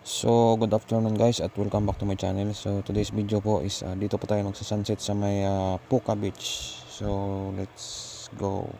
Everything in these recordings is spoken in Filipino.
So, good afternoon guys at welcome back to my channel. So, today's video po is uh, dito po tayo magsa-sunset sa may uh, Puka Beach. So, let's go.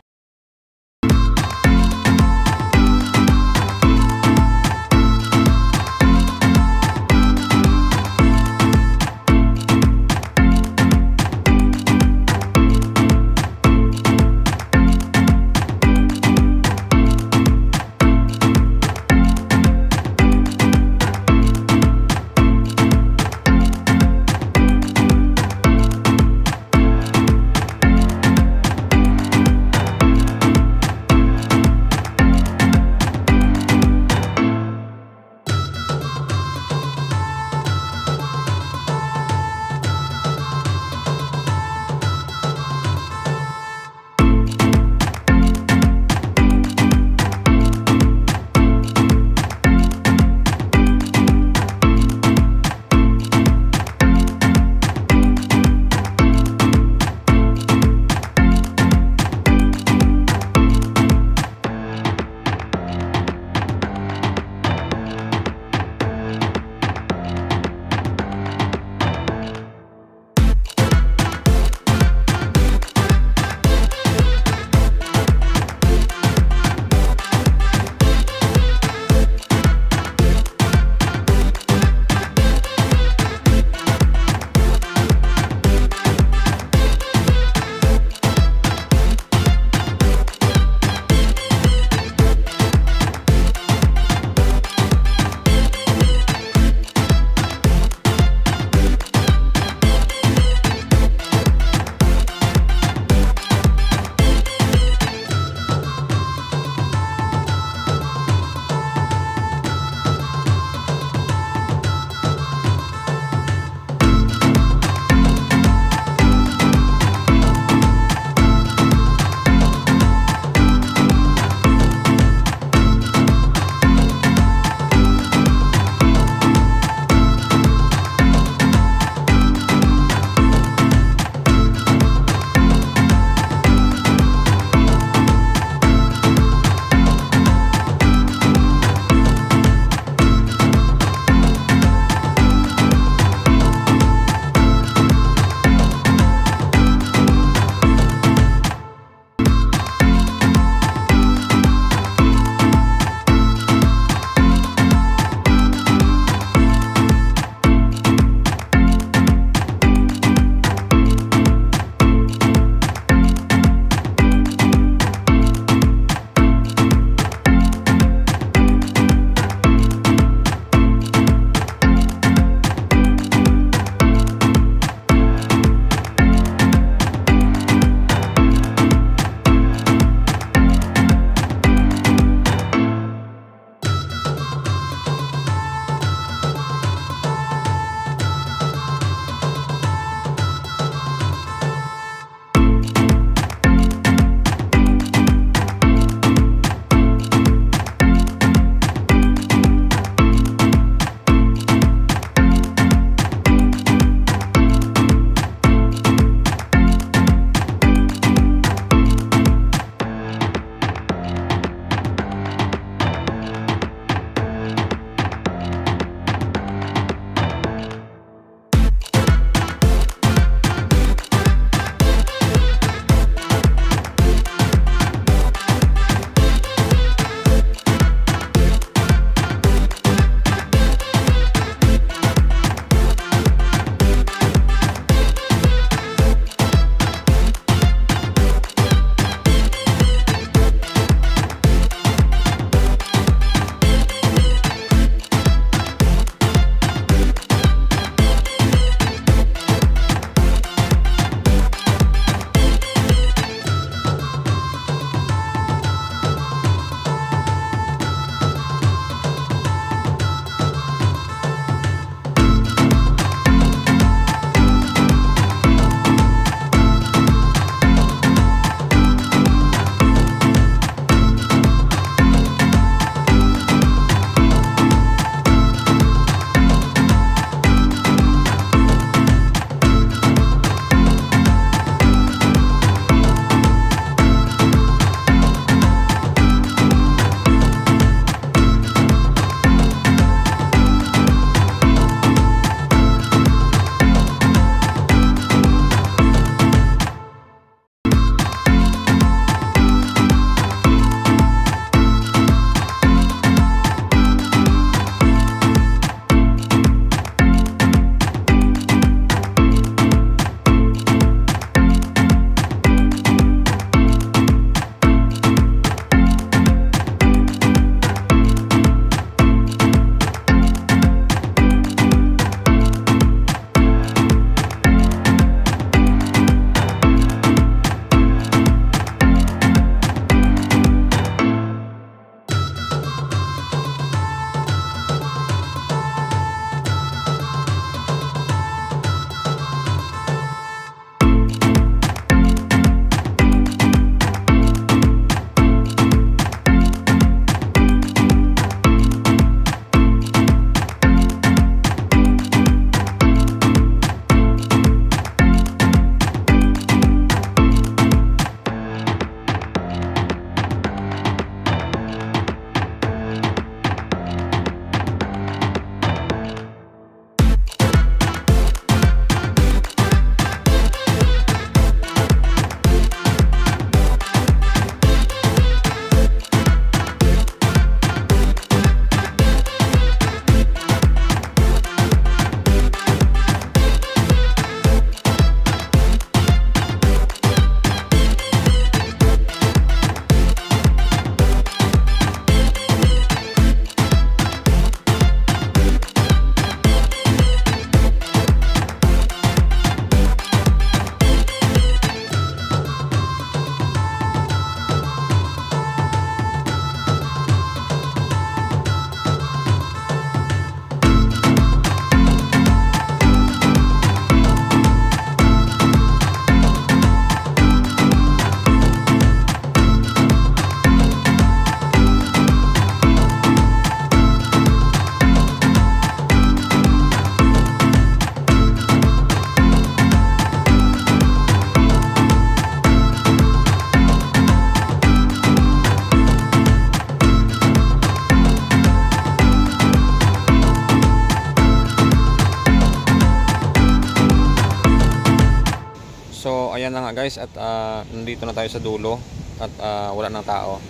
Nga guys at ah, nandito na tayo sa dulo at ah, wala nang tao.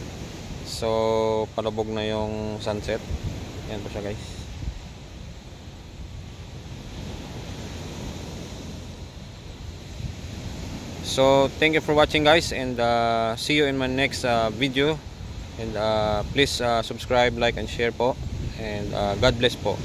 So palubog na yung sunset. Yan po siya guys. So thank you for watching guys and uh, see you in my next uh, video and uh, please uh, subscribe, like and share po and uh, God bless po.